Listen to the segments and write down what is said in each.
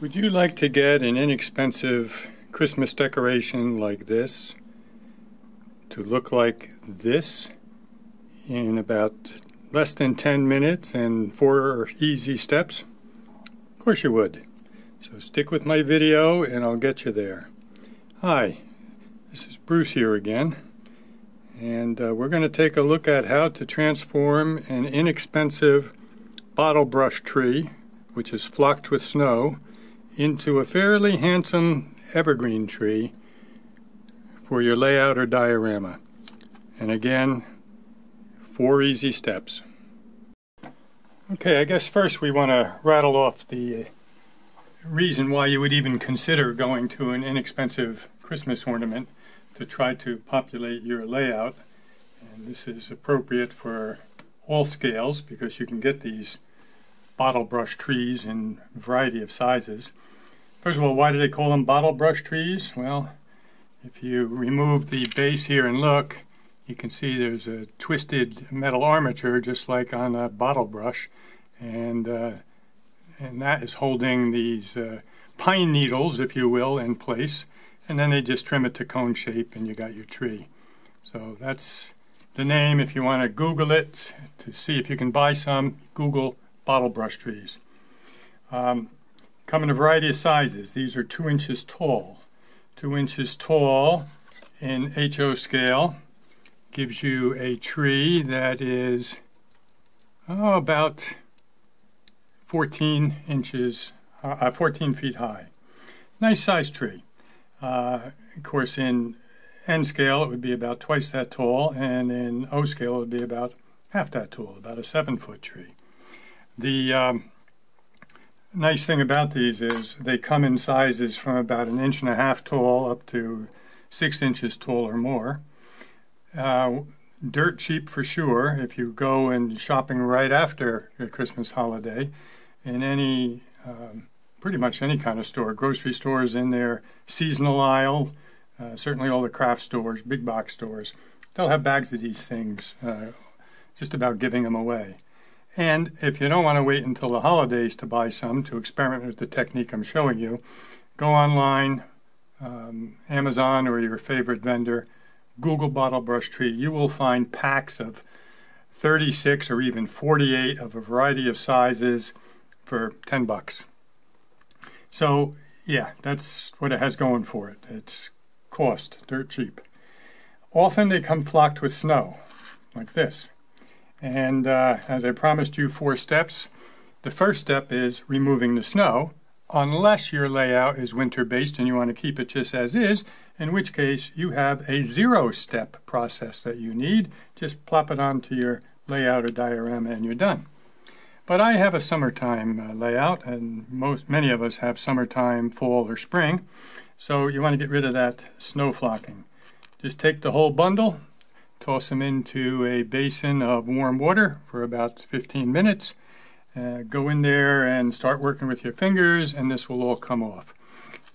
Would you like to get an inexpensive Christmas decoration like this to look like this in about less than 10 minutes and four easy steps? Of course you would. So stick with my video and I'll get you there. Hi, this is Bruce here again. And uh, we're going to take a look at how to transform an inexpensive bottle brush tree, which is flocked with snow, into a fairly handsome evergreen tree for your layout or diorama. And again, four easy steps. Okay, I guess first we want to rattle off the reason why you would even consider going to an inexpensive Christmas ornament to try to populate your layout. And this is appropriate for all scales because you can get these bottle brush trees in a variety of sizes. First of all, why do they call them bottle brush trees? Well, if you remove the base here and look, you can see there's a twisted metal armature just like on a bottle brush and uh, and that is holding these uh, pine needles, if you will, in place and then they just trim it to cone shape and you got your tree. So that's the name. If you want to Google it to see if you can buy some, Google bottle brush trees. Um, come in a variety of sizes. These are two inches tall. Two inches tall in HO scale gives you a tree that is oh, about 14 inches, uh, 14 feet high. Nice size tree. Uh, of course, in N scale, it would be about twice that tall, and in O scale, it would be about half that tall, about a seven foot tree. The um, nice thing about these is they come in sizes from about an inch and a half tall up to six inches tall or more. Uh, dirt cheap for sure if you go and shopping right after the Christmas holiday in any um, pretty much any kind of store, grocery stores in their seasonal aisle, uh, certainly all the craft stores, big box stores. They'll have bags of these things, uh, just about giving them away. And if you don't want to wait until the holidays to buy some to experiment with the technique I'm showing you, go online, um, Amazon or your favorite vendor, Google Bottle Brush Tree. You will find packs of 36 or even 48 of a variety of sizes for 10 bucks. So, yeah, that's what it has going for it. It's cost, dirt cheap. Often they come flocked with snow, like this. And uh, as I promised you, four steps. The first step is removing the snow, unless your layout is winter based and you want to keep it just as is, in which case you have a zero step process that you need. Just plop it onto your layout or diorama and you're done. But I have a summertime uh, layout, and most many of us have summertime, fall, or spring. So you want to get rid of that snow flocking. Just take the whole bundle, toss them into a basin of warm water for about 15 minutes. Uh, go in there and start working with your fingers, and this will all come off.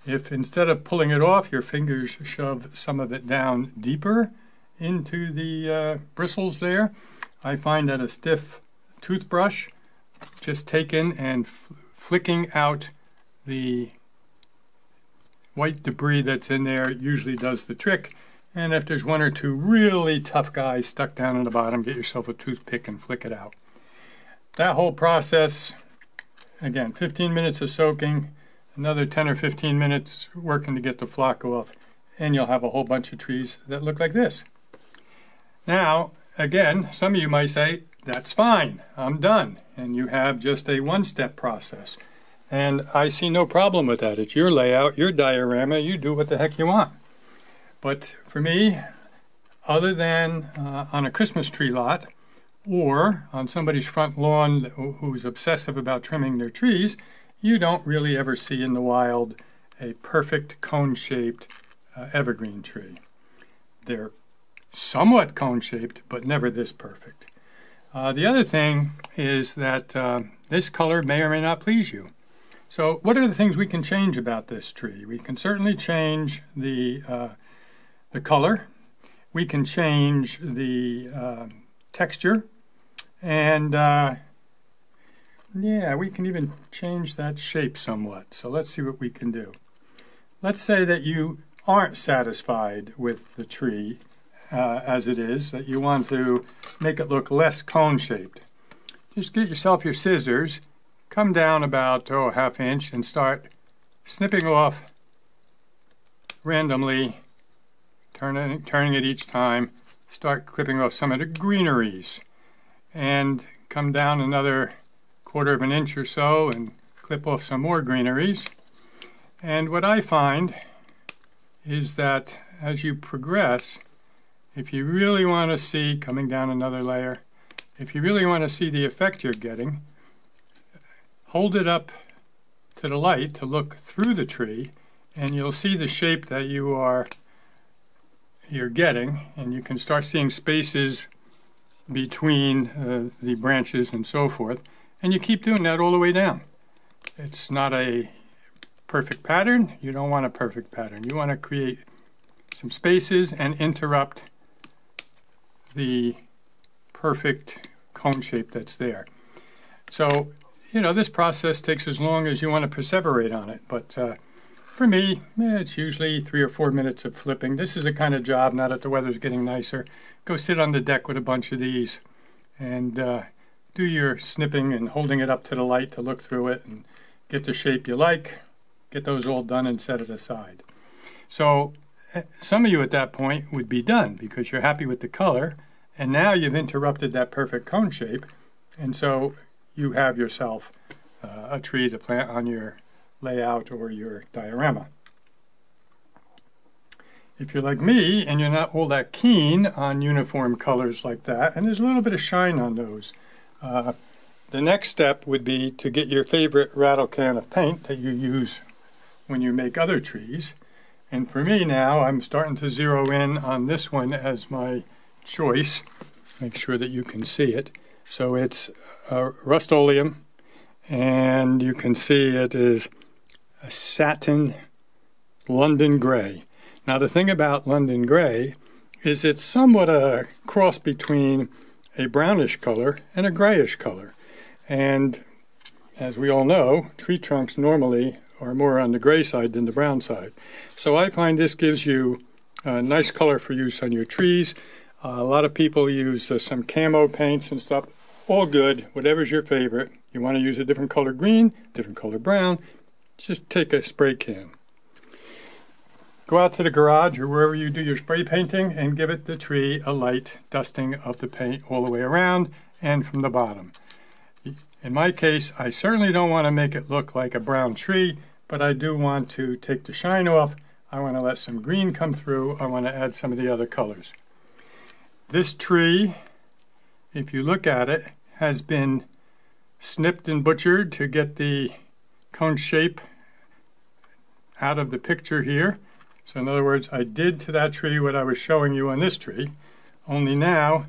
If instead of pulling it off, your fingers shove some of it down deeper into the uh, bristles there, I find that a stiff toothbrush just taken and flicking out the white debris that's in there usually does the trick. And if there's one or two really tough guys stuck down in the bottom, get yourself a toothpick and flick it out. That whole process, again, 15 minutes of soaking, another 10 or 15 minutes working to get the flock off, and you'll have a whole bunch of trees that look like this. Now, again, some of you might say, that's fine, I'm done. And you have just a one-step process. And I see no problem with that. It's your layout, your diorama, you do what the heck you want. But for me, other than uh, on a Christmas tree lot or on somebody's front lawn who's obsessive about trimming their trees, you don't really ever see in the wild a perfect cone-shaped uh, evergreen tree. They're somewhat cone-shaped, but never this perfect. Uh, the other thing is that uh, this color may or may not please you. So what are the things we can change about this tree? We can certainly change the, uh, the color. We can change the uh, texture. And uh, Yeah, we can even change that shape somewhat. So let's see what we can do. Let's say that you aren't satisfied with the tree uh, as it is, that you want to make it look less cone-shaped. Just get yourself your scissors, come down about oh, half inch and start snipping off randomly, turning, turning it each time, start clipping off some of the greeneries and come down another quarter of an inch or so and clip off some more greeneries. And what I find is that as you progress, if you really want to see, coming down another layer, if you really want to see the effect you're getting, hold it up to the light to look through the tree and you'll see the shape that you are you're getting and you can start seeing spaces between uh, the branches and so forth and you keep doing that all the way down. It's not a perfect pattern. You don't want a perfect pattern. You want to create some spaces and interrupt the perfect cone shape that's there. So, you know, this process takes as long as you want to perseverate on it. But uh, for me, eh, it's usually three or four minutes of flipping. This is a kind of job, now that the weather's getting nicer. Go sit on the deck with a bunch of these and uh, do your snipping and holding it up to the light to look through it and get the shape you like. Get those all done and set it aside. So eh, some of you at that point would be done because you're happy with the color and now you've interrupted that perfect cone shape, and so you have yourself uh, a tree to plant on your layout or your diorama. If you're like me and you're not all that keen on uniform colors like that, and there's a little bit of shine on those, uh, the next step would be to get your favorite rattle can of paint that you use when you make other trees. And for me now, I'm starting to zero in on this one as my choice. Make sure that you can see it. So it's uh, Rust-Oleum, and you can see it is a satin London Gray. Now the thing about London Gray is it's somewhat a cross between a brownish color and a grayish color. And as we all know, tree trunks normally are more on the gray side than the brown side. So I find this gives you a nice color for use on your trees. Uh, a lot of people use uh, some camo paints and stuff. All good, whatever's your favorite. You want to use a different color green, different color brown, just take a spray can. Go out to the garage or wherever you do your spray painting and give it the tree a light dusting of the paint all the way around and from the bottom. In my case, I certainly don't want to make it look like a brown tree, but I do want to take the shine off. I want to let some green come through. I want to add some of the other colors. This tree, if you look at it, has been snipped and butchered to get the cone shape out of the picture here. So in other words, I did to that tree what I was showing you on this tree, only now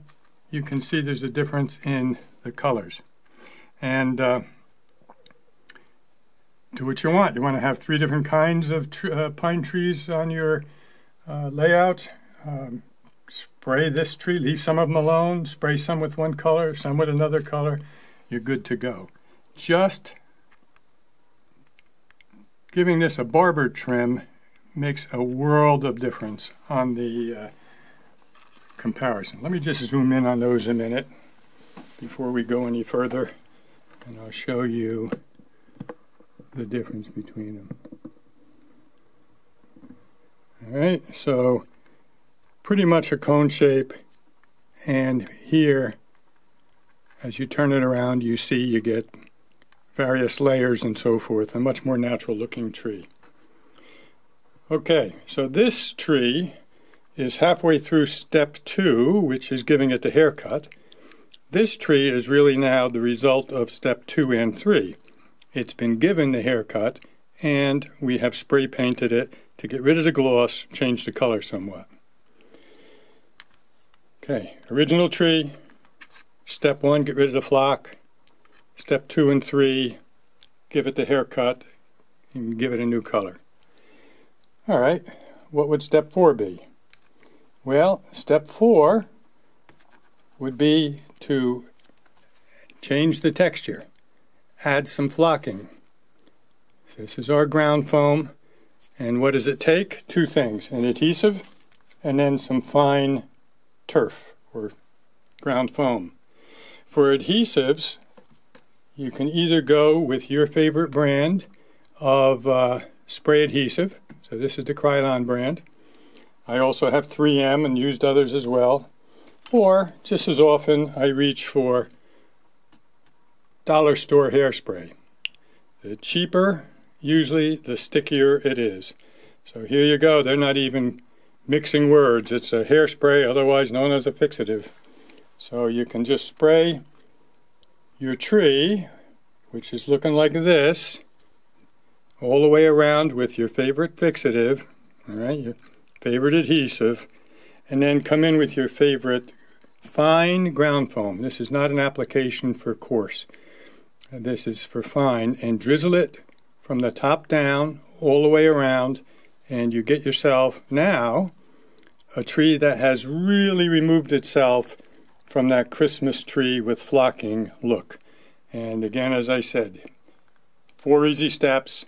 you can see there's a difference in the colors. And uh, do what you want. You want to have three different kinds of tr uh, pine trees on your uh, layout. Um, spray this tree, leave some of them alone, spray some with one color, some with another color, you're good to go. Just giving this a barber trim makes a world of difference on the uh, comparison. Let me just zoom in on those a minute before we go any further and I'll show you the difference between them. All right, so pretty much a cone shape. And here, as you turn it around, you see you get various layers and so forth, a much more natural looking tree. Okay, so this tree is halfway through step two, which is giving it the haircut. This tree is really now the result of step two and three. It's been given the haircut, and we have spray painted it to get rid of the gloss, change the color somewhat. Okay, original tree. Step one, get rid of the flock. Step two and three, give it the haircut and give it a new color. All right, what would step four be? Well, step four would be to change the texture. add some flocking. So this is our ground foam. And what does it take? Two things, an adhesive and then some fine turf or ground foam. For adhesives, you can either go with your favorite brand of uh, spray adhesive. So this is the Krylon brand. I also have 3M and used others as well. Or, just as often, I reach for dollar store hairspray. The cheaper, usually, the stickier it is. So here you go. They're not even mixing words. It's a hairspray, otherwise known as a fixative. So you can just spray your tree, which is looking like this, all the way around with your favorite fixative, all right, your favorite adhesive, and then come in with your favorite fine ground foam. This is not an application for coarse. This is for fine, and drizzle it from the top down all the way around, and you get yourself now a tree that has really removed itself from that Christmas tree with flocking look. And again, as I said, four easy steps.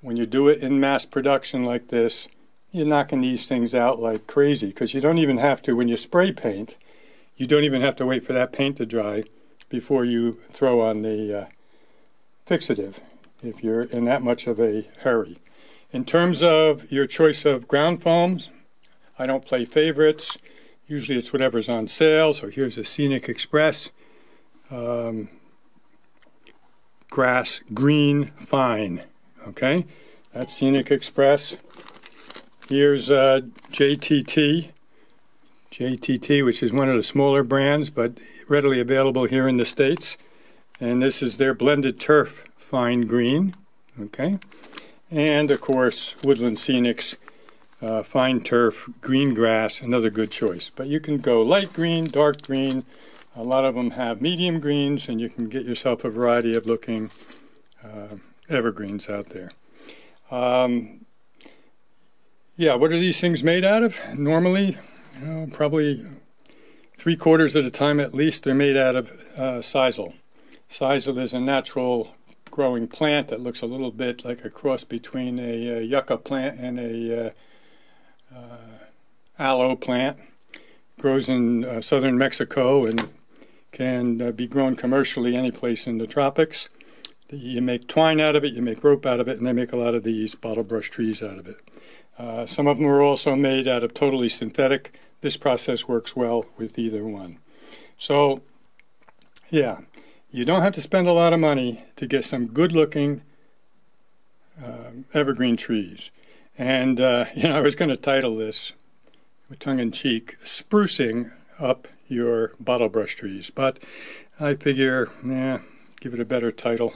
When you do it in mass production like this, you're knocking these things out like crazy because you don't even have to, when you spray paint, you don't even have to wait for that paint to dry before you throw on the uh, fixative if you're in that much of a hurry. In terms of your choice of ground foams, I don't play favorites. Usually it's whatever's on sale. So here's a Scenic Express um, grass green fine. Okay, that's Scenic Express. Here's uh, JTT, JTT, which is one of the smaller brands, but readily available here in the States. And this is their blended turf fine green. Okay, and of course, Woodland Scenics uh, fine turf, green grass, another good choice. But you can go light green, dark green. A lot of them have medium greens, and you can get yourself a variety of looking uh, evergreens out there. Um, yeah, what are these things made out of? Normally, you know, probably three quarters of the time at least, they're made out of uh, sisal. Sisal is a natural growing plant that looks a little bit like a cross between a, a yucca plant and a uh, uh, aloe plant. Grows in uh, southern Mexico and can uh, be grown commercially any place in the tropics. You make twine out of it, you make rope out of it, and they make a lot of these bottle brush trees out of it. Uh, some of them are also made out of totally synthetic. This process works well with either one. So, yeah, you don't have to spend a lot of money to get some good looking uh, evergreen trees. And, uh, you know, I was going to title this, tongue in cheek, Sprucing Up Your Bottle Brush Trees. But I figure, yeah, give it a better title,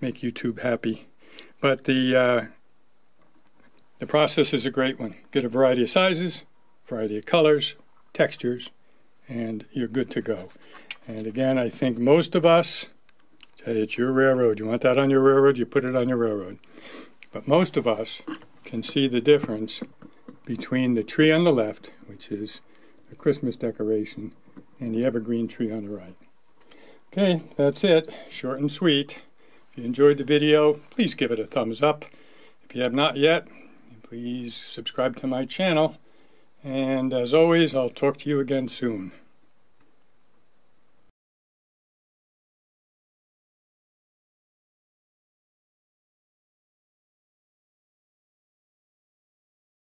make YouTube happy. But the, uh, the process is a great one. Get a variety of sizes, variety of colors, textures, and you're good to go. And again, I think most of us, say it's your railroad. You want that on your railroad, you put it on your railroad. But most of us can see the difference between the tree on the left, which is a Christmas decoration, and the evergreen tree on the right. Okay, that's it. Short and sweet. If you enjoyed the video, please give it a thumbs up. If you have not yet, please subscribe to my channel. And as always, I'll talk to you again soon.